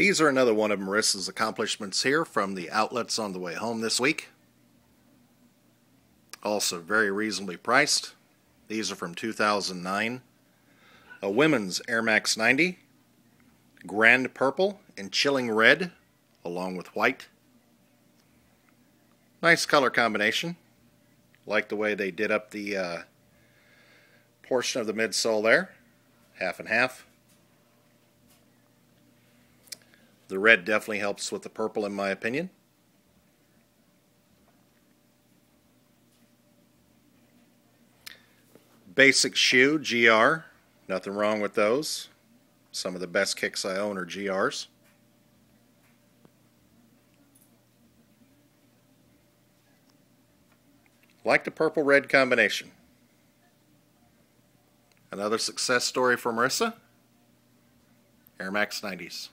These are another one of Marissa's accomplishments here from the outlets on the way home this week. Also very reasonably priced. These are from 2009. A women's Air Max 90, Grand Purple and Chilling Red, along with white. Nice color combination. Like the way they did up the uh, portion of the midsole there, half and half. The red definitely helps with the purple in my opinion. Basic shoe, GR. Nothing wrong with those. Some of the best kicks I own are GRs. Like the purple-red combination. Another success story for Marissa. Air Max 90s.